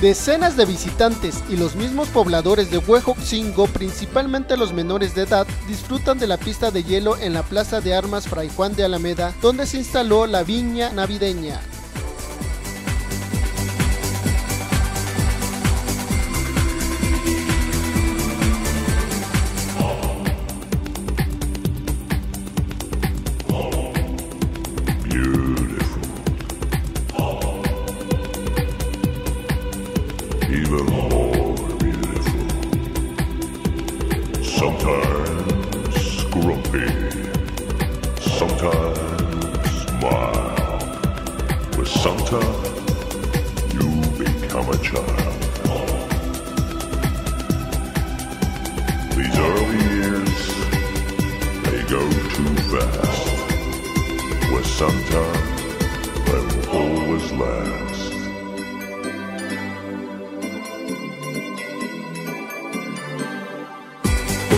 Decenas de visitantes y los mismos pobladores de Huejoxingo, principalmente los menores de edad, disfrutan de la pista de hielo en la Plaza de Armas Fray Juan de Alameda, donde se instaló la viña navideña. Even more beautiful. Sometimes grumpy, sometimes. With Santa, you become a child. These early years, they go too fast. Santa, they will always last.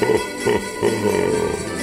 ¡Ja, ja, ja!